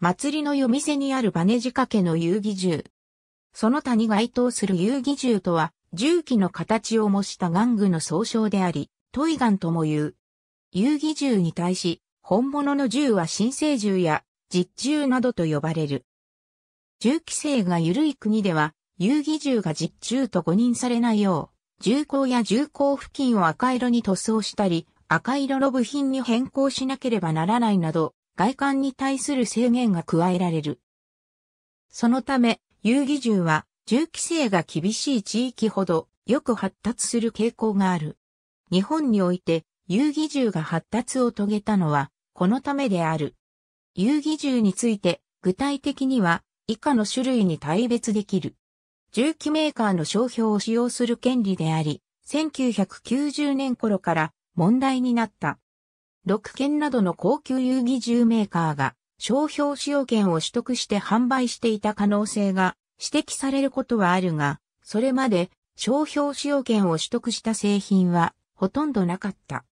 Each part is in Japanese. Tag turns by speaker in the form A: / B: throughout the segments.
A: 祭りの夜店にあるバネ仕掛けの遊戯銃。その他に該当する遊戯銃とは、銃器の形を模した玩具の総称であり、トイガンとも言う。遊戯銃に対し、本物の銃は新生銃や実銃などと呼ばれる。銃規制が緩い国では、遊戯銃が実銃と誤認されないよう、銃口や銃口付近を赤色に塗装したり、赤色の部品に変更しなければならないなど、外観に対する制限が加えられる。そのため、遊戯銃は、銃規制が厳しい地域ほど、よく発達する傾向がある。日本において、遊戯銃が発達を遂げたのは、このためである。遊戯銃について、具体的には、以下の種類に大別できる。銃器メーカーの商標を使用する権利であり、1990年頃から問題になった。6件などの高級遊戯銃メーカーが商標使用権を取得して販売していた可能性が指摘されることはあるが、それまで商標使用権を取得した製品はほとんどなかった。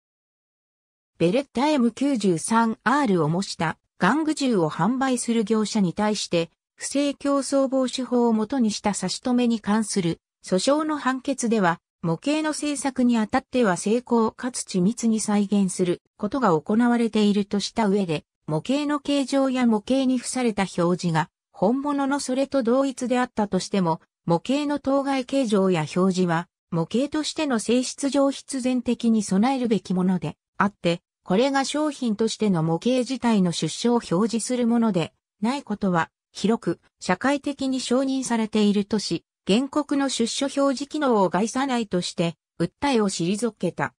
A: ベレッタ M93R を模した玩具銃を販売する業者に対して、不正競争防止法をもとにした差し止めに関する訴訟の判決では、模型の製作にあたっては成功かつ緻密に再現することが行われているとした上で、模型の形状や模型に付された表示が本物のそれと同一であったとしても、模型の当該形状や表示は模型としての性質上必然的に備えるべきものであって、これが商品としての模型自体の出所を表示するものでないことは、広く社会的に承認されているとし、原告の出所表示機能を害さないとして、訴えを退けた。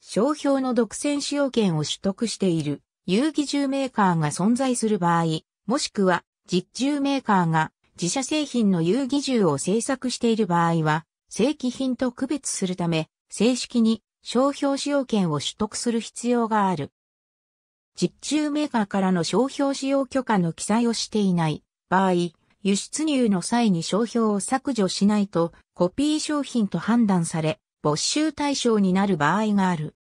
A: 商標の独占使用権を取得している遊戯銃メーカーが存在する場合、もしくは実銃メーカーが自社製品の遊戯銃を製作している場合は、正規品と区別するため、正式に商標使用権を取得する必要がある。実中メーカーからの商標使用許可の記載をしていない場合、輸出入の際に商標を削除しないとコピー商品と判断され、没収対象になる場合がある。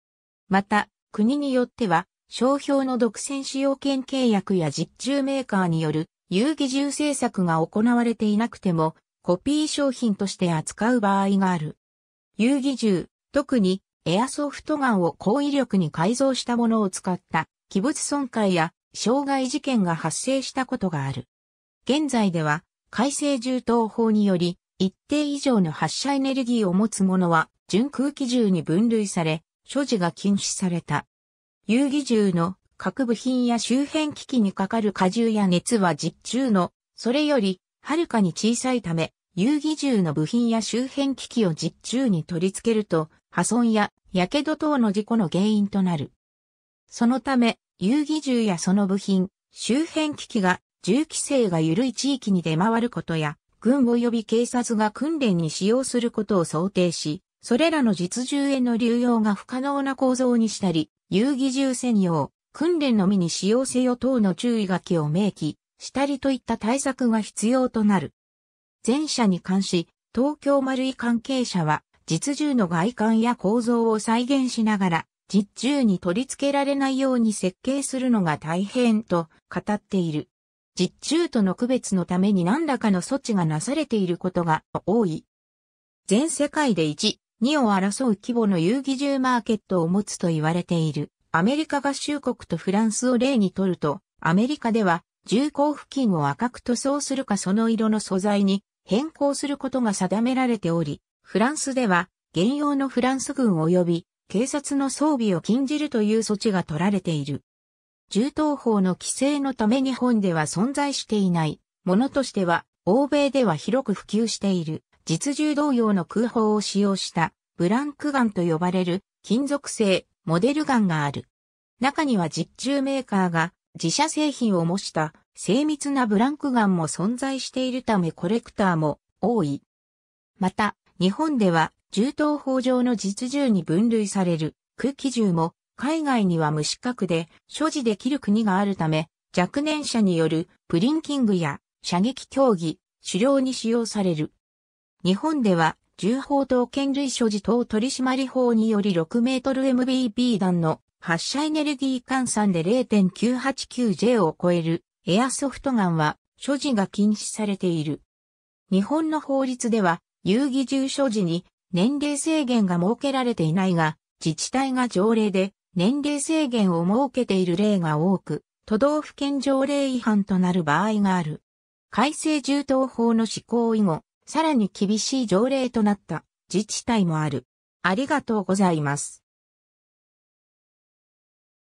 A: また、国によっては、商標の独占使用権契約や実中メーカーによる遊戯銃製作が行われていなくても、コピー商品として扱う場合がある。遊戯銃、特にエアソフトガンを高威力に改造したものを使った器物損壊や傷害事件が発生したことがある。現在では改正銃刀法により一定以上の発射エネルギーを持つものは準空気銃に分類され所持が禁止された。遊戯銃の各部品や周辺機器にかかる荷重や熱は実銃のそれよりはるかに小さいため遊戯銃の部品や周辺機器を実銃に取り付けると破損や火傷等の事故の原因となる。そのため、遊戯銃やその部品、周辺機器が銃規制が緩い地域に出回ることや、軍及び警察が訓練に使用することを想定し、それらの実銃への流用が不可能な構造にしたり、遊戯銃専用、訓練のみに使用せよ等の注意書きを明記したりといった対策が必要となる。前者に関し、東京丸い関係者は、実銃の外観や構造を再現しながら、実銃に取り付けられないように設計するのが大変と語っている。実銃との区別のために何らかの措置がなされていることが多い。全世界で1、2を争う規模の遊戯銃マーケットを持つと言われている。アメリカ合衆国とフランスを例にとると、アメリカでは銃口付近を赤く塗装するかその色の素材に変更することが定められており、フランスでは、現用のフランス軍及び警察の装備を禁じるという措置が取られている。銃刀法の規制のため日本では存在していないものとしては、欧米では広く普及している実銃同様の空砲を使用したブランクガンと呼ばれる金属製モデルガンがある。中には実銃メーカーが自社製品を模した精密なブランクガンも存在しているためコレクターも多い。また、日本では銃刀法上の実銃に分類される空気銃も海外には無資格で所持できる国があるため若年者によるプリンキングや射撃競技、狩猟に使用される。日本では銃砲等権類所持等取締法により6メートル MBB 弾の発射エネルギー換算で 0.989J を超えるエアソフトガンは所持が禁止されている。日本の法律では遊戯銃所持に年齢制限が設けられていないが、自治体が条例で年齢制限を設けている例が多く、都道府県条例違反となる場合がある。改正銃刀法の施行以後、さらに厳しい条例となった自治体もある。ありがとうございます。